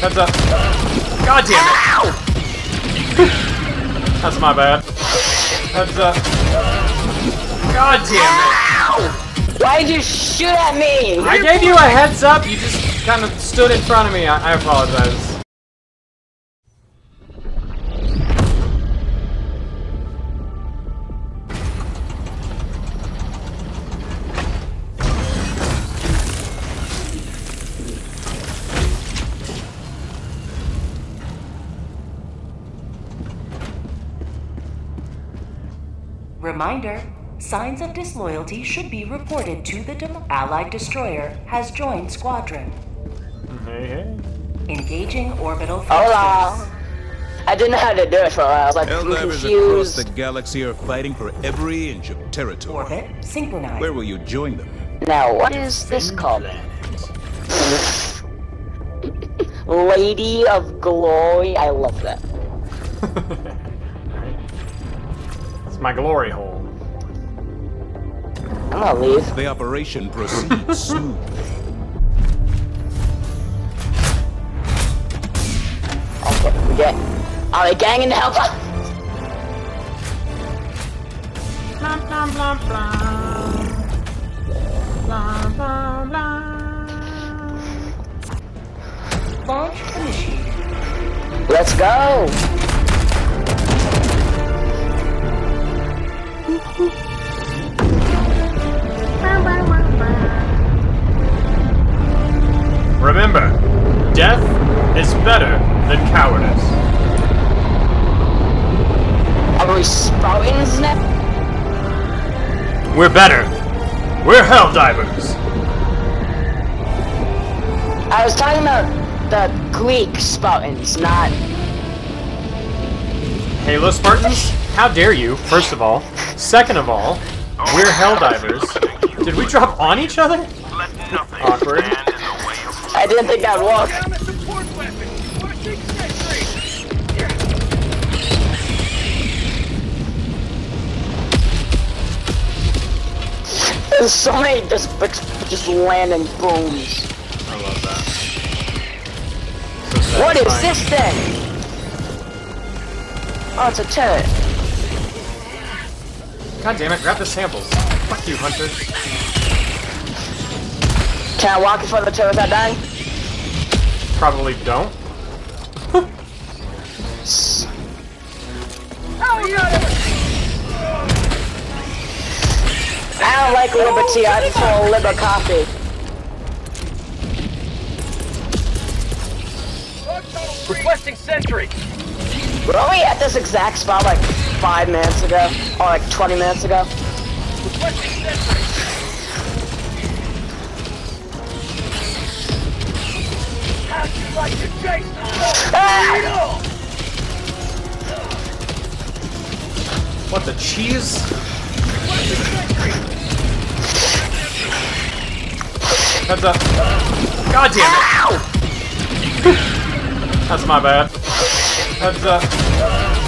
Heads up. God damn it. That's my bad. Heads up. God damn it. Why'd you shoot at me? I gave you a heads up. You just kind of stood in front of me. I, I apologize. Reminder, signs of disloyalty should be reported to the dem- Allied destroyer has joined squadron. Hey, hey. Engaging orbital forces. Hola. thrusters. I didn't know how to do it for a while. I was like Helldivers across confused. the galaxy are fighting for every inch of territory. Orbit synchronized. Where will you join them? Now, what is this called? Lady of Glory. I love that. It's my glory hole. Ah, I'm gonna leave. The operation proceeds smoothly. Okay, we get. Are they ganging to help us? Blah, blah, blah, blah. Blah, blah, blah. Launch initiated. Let's go. Remember, death is better than cowardice. Are we Spartans now? We're better. We're Helldivers. I was talking about the Greek Spartans, not. Halo Spartans? How dare you, first of all. Second of all, we're Helldivers. Did we drop on each other? Awkward. I didn't think I'd walk. There's so many just just landing booms. I love that. What is this thing? Oh, it's a turret. God damn it, grab the samples. Fuck you, Hunter. Can I walk in front of the turret without dying? Probably don't. Oh, I don't like liberty. I just want liber coffee. Requesting sentry. Were we at this exact spot like five minutes ago? Or like 20 minutes ago? Requesting sentry. How'd you like to chase the Ah! What, the cheese? Heads up. God damn it. That's my bad. Heads up.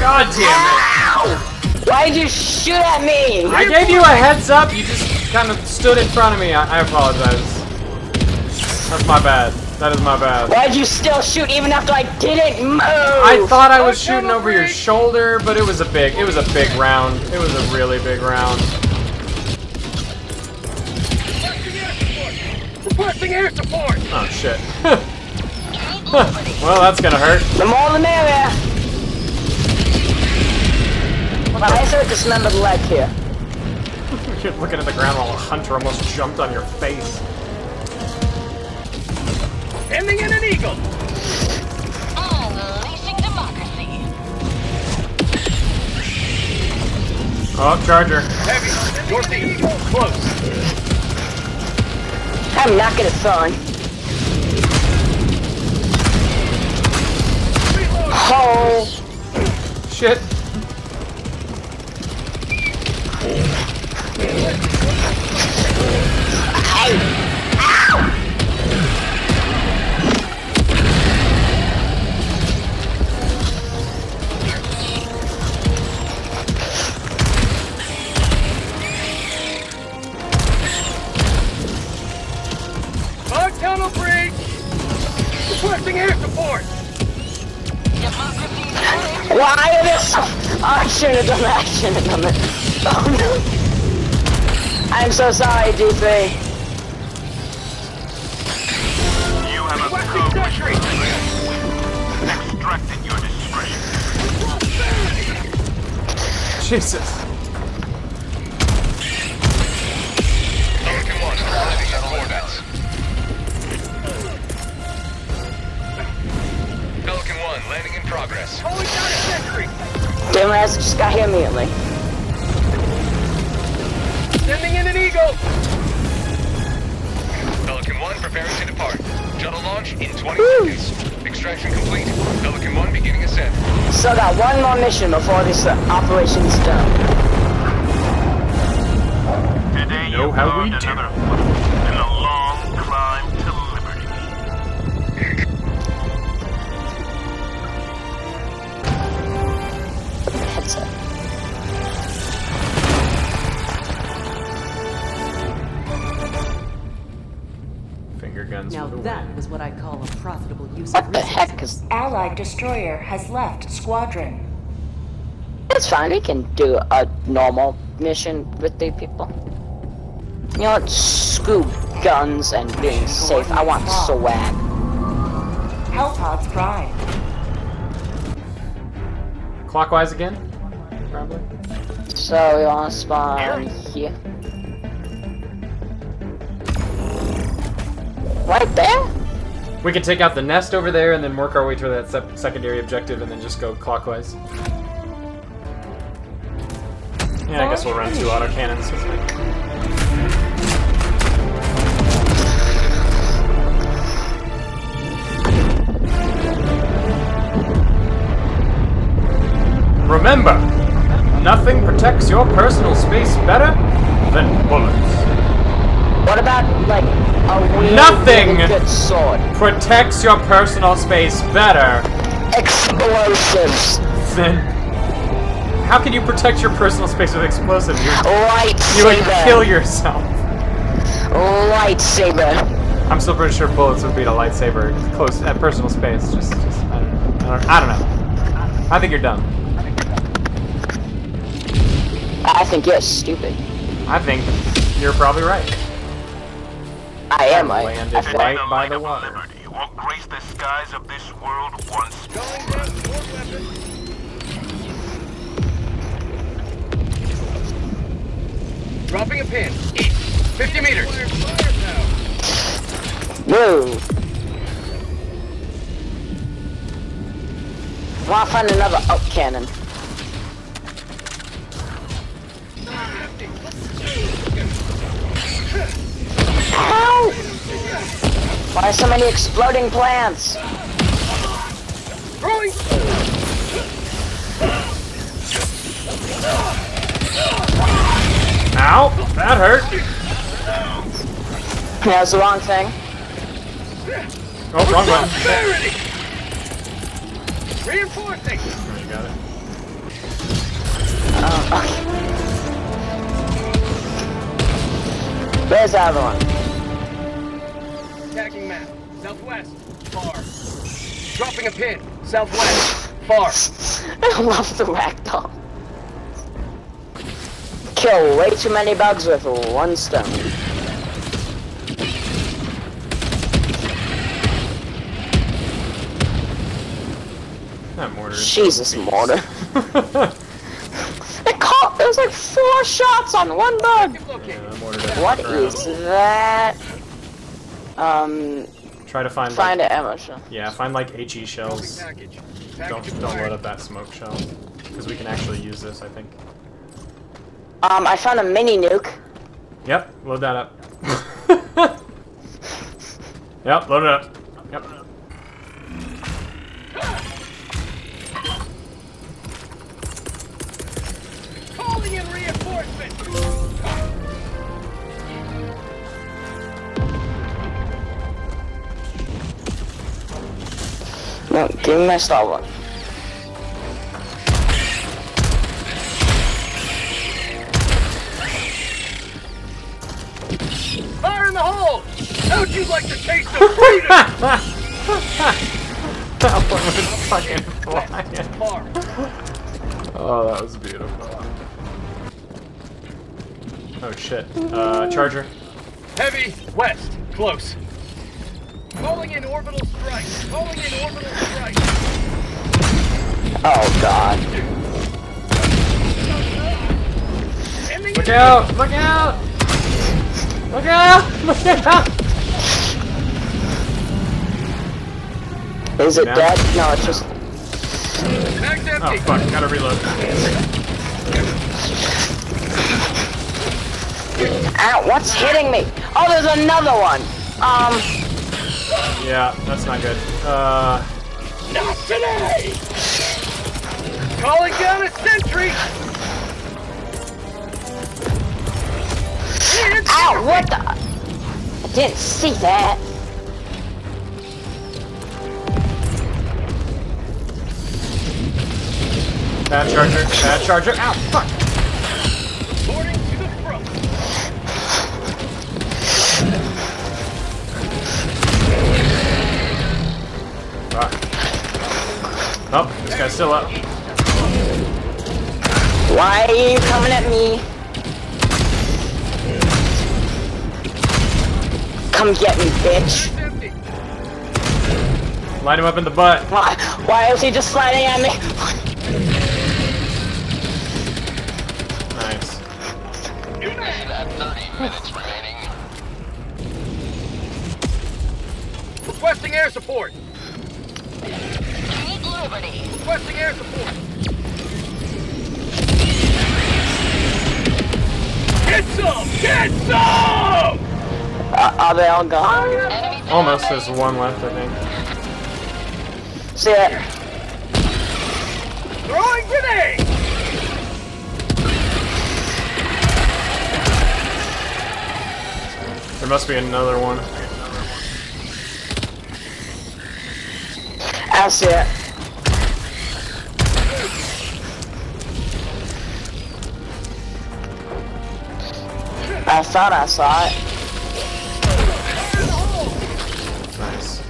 God damn Ow! Why'd you shoot at me? I gave you a heads up, you just kind of stood in front of me. I, I apologize. That's my bad. That is my bad. Why'd you still shoot even after I didn't move? I thought I was shooting over your shoulder, but it was a big, it was a big round. It was a really big round. Requesting air support. Oh shit. well, that's gonna hurt. The more the merrier. Why is there a dismembered leg here? You're looking at the ground while a hunter almost jumped on your face. Ending in an eagle. Unleashing democracy. Oh, charger. Heavy. Northeast. Close. I'm not gonna son. Oh, Oh no. I'm so sorry, D3. In progress. Calling down a sentry! Damn it, just got here immediately. Sending in an eagle! Pelican 1 preparing to depart. Shuttle launch in 20 seconds. Extraction complete. Pelican 1 beginning ascent. So got one more mission before this uh, is done. Today Know you how we earned do. another in the long climb to liberty. Headset. Finger guns Now that win. is what I call a profitable Allied destroyer has left squadron. It's fine, we can do a normal mission with the people. You know what? Screw guns and being safe. I want swag. Hellpods Prime. Clockwise again? Probably. So we want to spawn here. Right there? We can take out the nest over there and then work our way to that sep- secondary objective and then just go clockwise. Yeah, I guess we'll run two autocannons. Remember, nothing protects your personal space better than bullets. What about, like, a really, Nothing! really good sword? Protects your personal space better Explosives. than. How can you protect your personal space with explosives? You're, Lightsaber. you would kill yourself. Lightsaber. I'm still pretty sure bullets would beat a lightsaber close at personal space. Just, just I don't, I don't, I don't know. I think you're dumb. I think you're stupid. I think you're probably right. I am right. Landed I feel- right the by the water. liberty will grace the skies of this world once more. Calling down support weapon! Dropping a pin. East. 50 meters. Whoa. Wanna find another up cannon? Ow! Why so many exploding plants? Throwing! Ow! That hurt. That was the wrong thing. Oh, wrong button. Clarity! Reinforcing! You got it. Oh, okay. Where's the other one? Attacking map. Southwest. Far. Dropping a pin. Southwest. Far. I love the ragdoll. Kill way too many bugs with one stone. That mortar. is- Jesus, mortar. It caught. There was like four shots on one bug. Yeah, Located. that mortar doesn't What fuck around. is that? Um, Try to find. find like, an ammo shell. Yeah, find like HE shells. package. Don't Package don't load up that smoke shell because we can actually use this. I think. Um, I found a mini nuke. Yep, load that up. yep, load it up. Yep. No, give me my star one. Fire in the hole! How'd you like to taste of freedom? that one was fucking flying. Far. Oh, that was beautiful. Oh shit. Uh, charger. Heavy, west, close. Calling in orbital strike. Calling in orbital strike. Oh god. Look out! Look out! Look out! Look out! Is it Yeah. dead? No, it's just. Oh fuck, gotta reload. Ow, what's hitting me? Oh, there's another one! Um, Yeah, that's not good. Uh, Not today! Calling down a sentry! Ow, what the? I didn't see that. bad charger, bad charger. Ow, fuck! Guy's still up. Why are you coming at me? Come get me, bitch. It's. Light him up in the butt. Why, why is he just sliding at me? Nice. Requesting air support. Requesting air support. Get some! Get some! Uh, are they all gone? Almost. There's one left, I think. See it? Throwing grenade! There must be another one. I see it. I thought I saw it. Nice.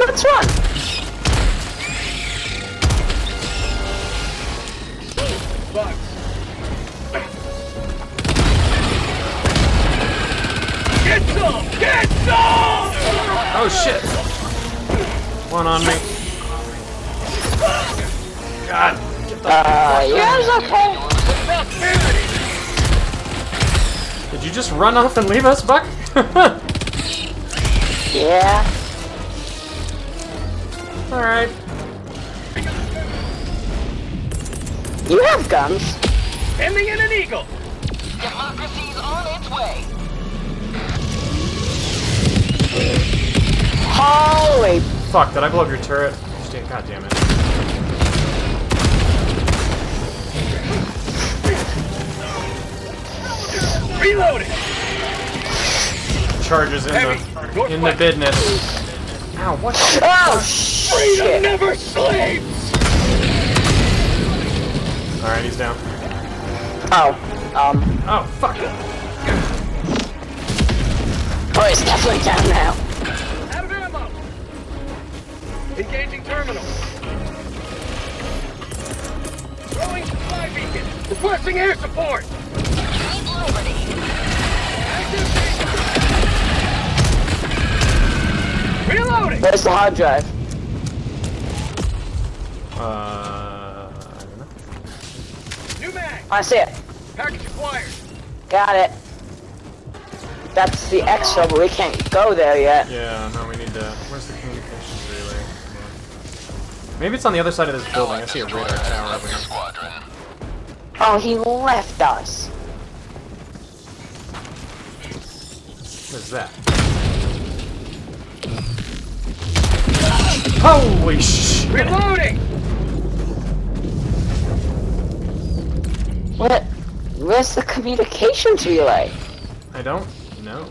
Let's run. Get some! Get some! Oh shit! One on me. God. Uh, you guys okay? Did you just run off and leave us, Buck? Yeah. Alright. You have guns. Ending in an eagle! Democracy's on its way. Holy. Fuck, did I blow up your turret? Shit, God damn it. Reloading! Charges in Heavy. the in the business. Ow, what the Oh, Freedom shit. never sleeps! Alright, he's down. Oh, um, Oh, fuck. oh, he's definitely down now. Out of ammo! Engaging terminal. Throwing supply beacon. Requesting air support. Reloading. Where's the hard drive? Uh, I don't know. New mag. I see it. Package acquired. Got it. That's the extra, but we can't go there yet. Yeah, no, we need to. Where's the communications relay? Yeah. Maybe it's on the other side of this building. I see a radar tower over here. Oh, he left us. What is that? Holy shit! Reloading. What? Where's the communications relay? I don't know.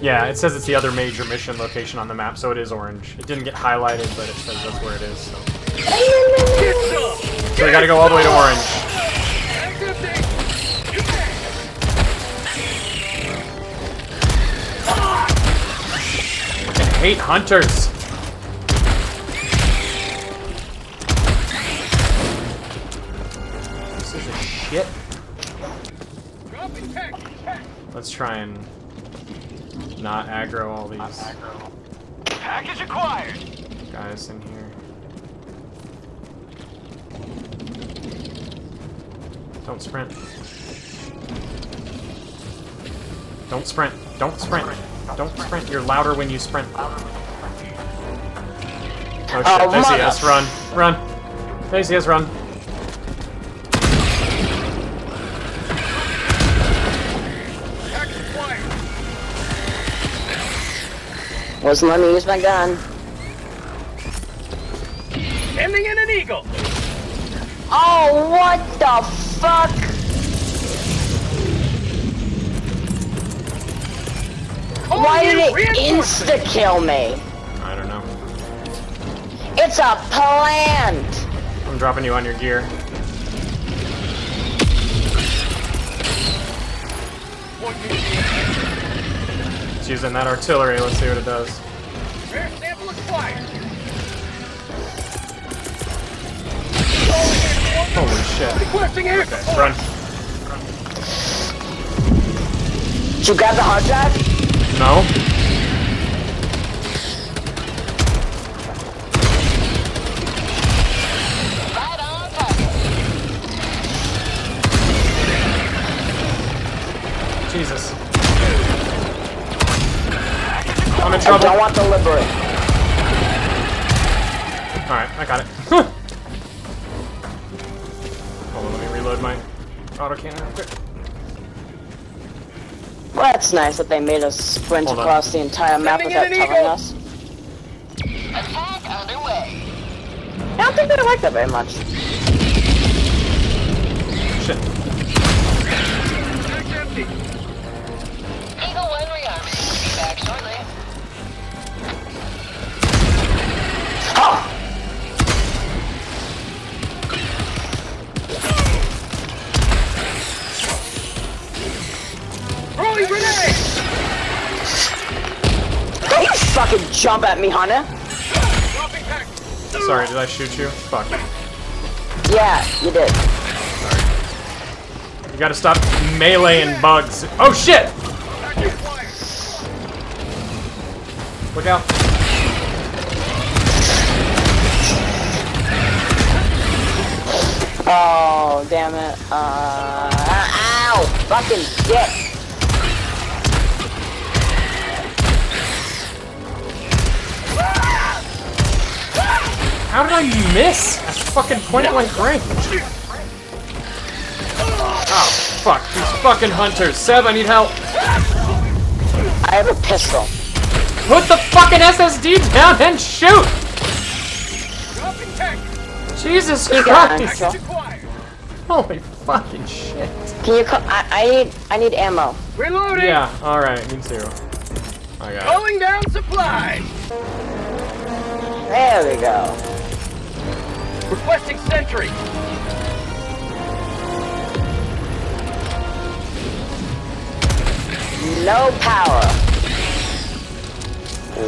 Yeah, it says it's the other major mission location on the map, so it is orange. It didn't get highlighted, but it says that's where it is. So, so we gotta go all the way to orange. Hate hunters. This is a shit. Dropping tech. Tech. Let's try and not aggro all these Package acquired. guys in here. Don't sprint. Don't sprint. Don't sprint. Don't sprint. You're louder when you sprint. Oh, oh shit, Oh, they see us. Run. Run. They see us. Run. Wasn't letting me use my gun. Ending in an eagle. Oh, what the fuck? Why did it insta kill me? I don't know. It's a plant. I'm dropping you on your gear. It's using that artillery. Let's see what it does. Rare sample acquired. Holy shit. Requesting air support. Run. Did you grab the hard drive? No. Right. Jesus. I'm in trouble. don't want the liberate. Alright, I got it. Hold on, let me reload my autocannon real quick. Well, that's nice that they made us sprint Hold on. across the entire map Sending without in an telling eagle. us. Attack underway. I don't think they like that very much. Jump at me, pack. Sorry, did I shoot you? Fuck. Yeah, you did. You gotta stop meleeing bugs. Oh shit! Look out. Oh, damn it. Uh, ow! Fucking dick! How did I miss at fucking point blank range? Oh, fuck. These fucking hunters. Seb, I need help. I have a pistol. Put the fucking SSD down and shoot! Dropping tech. Jesus You. Christ! Holy fucking shit. Can you co- I, I need, I need ammo. Reloading. Yeah, alright, me too. I got it. Calling down supplies. There we go. Requesting sentry. No power.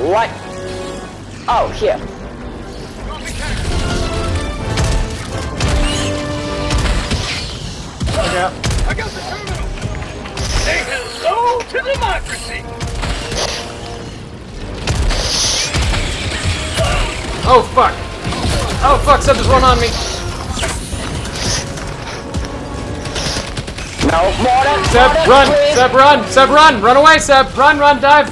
What? Oh, here. Dropping tech. Look out. I got the terminal. Say hello to democracy. Oh fuck! Oh fuck, Seb, there's one on me! No, mortar, Seb, mortar, run! please. Seb, run! Seb, run! Run away, Seb! Run, run, dive!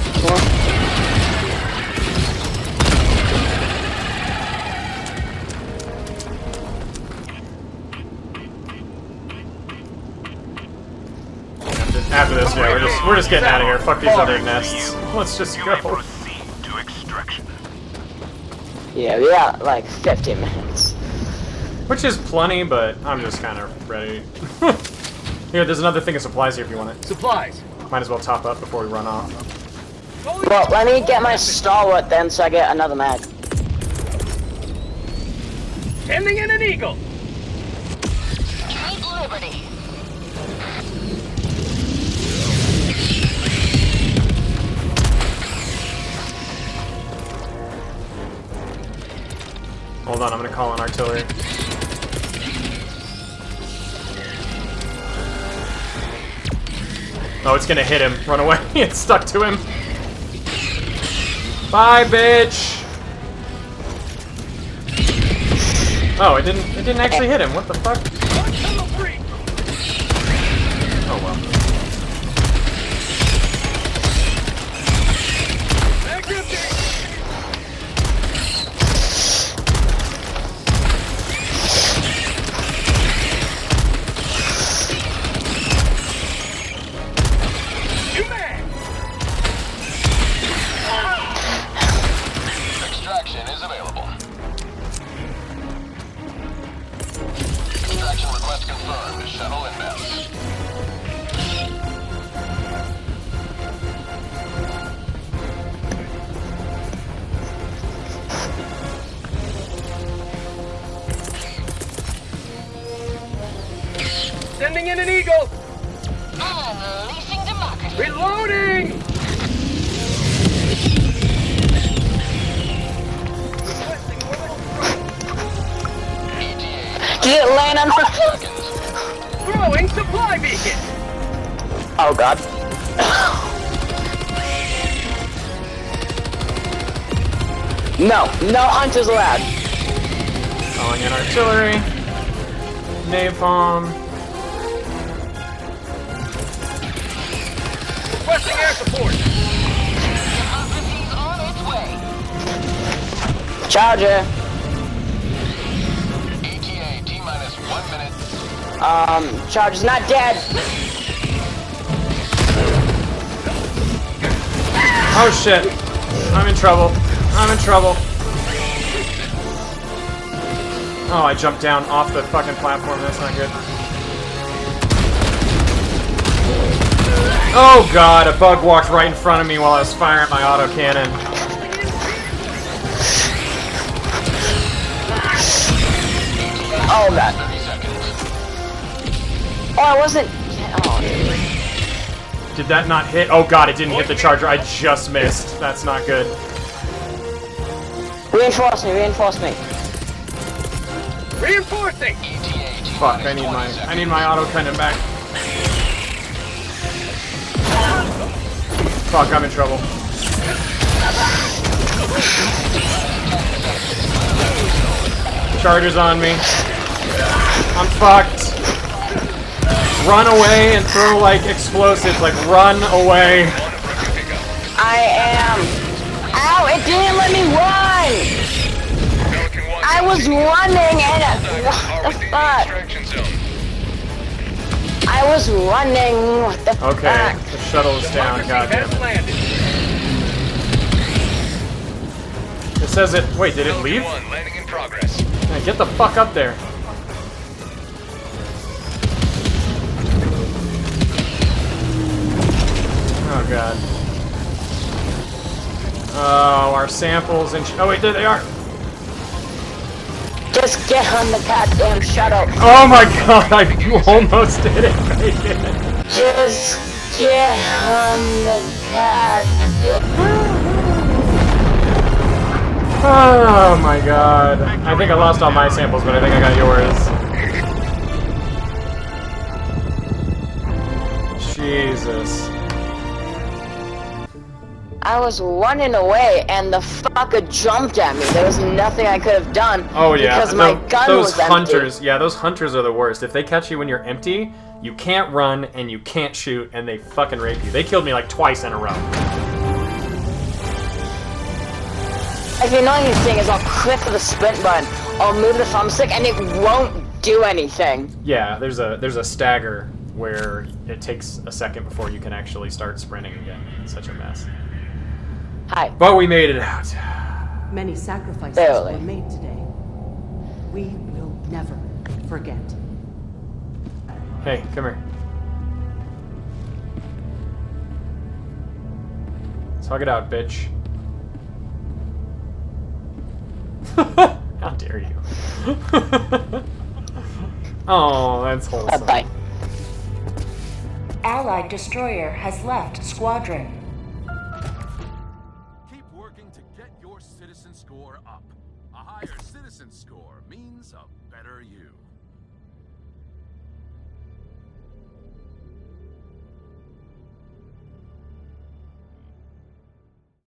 After this, yeah, we're just we're just getting out of here. Fuck these other nests. Let's just go. Proceed to extraction. Yeah, we got like 50 minutes. Which is plenty, but I'm just kind of ready. here, there's another thing of supplies here if you want it. Supplies. Might as well top up before we run off. Calling Well, let me get my stalwart then so I get another mag. Ending in an eagle. Keep liberty. On, I'm gonna call in artillery. Oh, it's gonna hit him. Run away. it's stuck to him. Bye, bitch. Oh, it didn't. It didn't actually hit him. What the fuck? Strike. Did it land on her? Throwing supply beacon. Oh god. No, no hunters allowed. Calling in artillery. Napalm. Requesting air support. Democracy's on its way. Charger. Um, Charger's not dead. Oh shit. I'm in trouble. I'm in trouble. Oh, I jumped down off the fucking platform. That's not good. Oh god, a bug walked right in front of me while I was firing my autocannon. Oh god. 30 seconds. Oh, I wasn't. Oh, Did that not hit? Oh god, it didn't hit the charger. I just missed. That's not good. reinforce me, reinforce me. Reinforcing. ETA Fuck, I need my I need my autocannon back. Fuck, I'm in trouble. Charger's on me. I'm fucked. Run away and throw like explosives. Like run away. I am. Ow! It didn't let me run. I was running and it, Are what the fuck? I was running. What the Okay, the shuttle is down. Democracy God damn has it. It says it. Wait, did it leave? one landing in progress. Get the fuck up there. Oh god. Oh, our samples and oh wait, there they are. Just get on the goddamn shuttle. Oh my god, I almost did it. I did it. Just get on the goddamn. Oh my god. I think I lost all my samples, but I think I got yours. Jesus. I was running away and the fucker jumped at me. There was nothing I could have done. Oh yeah, Because my tho- gun those was empty. hunters. Yeah, those hunters are the worst. If they catch you when you're empty, you can't run and you can't shoot, and they fucking rape you. They killed me like twice in a row. The annoying thing is I'll click the sprint button, I'll move the thumbstick, and it won't do anything. Yeah, there's a there's a stagger where it takes a second before you can actually start sprinting again. It's such a mess. Hi. But we made it out. Many sacrifices Barely. were made today. We will never forget. Hey, come here. Let's it out, bitch. How dare you? oh, that's Bye wholesome. bye. Allied destroyer has left squadron.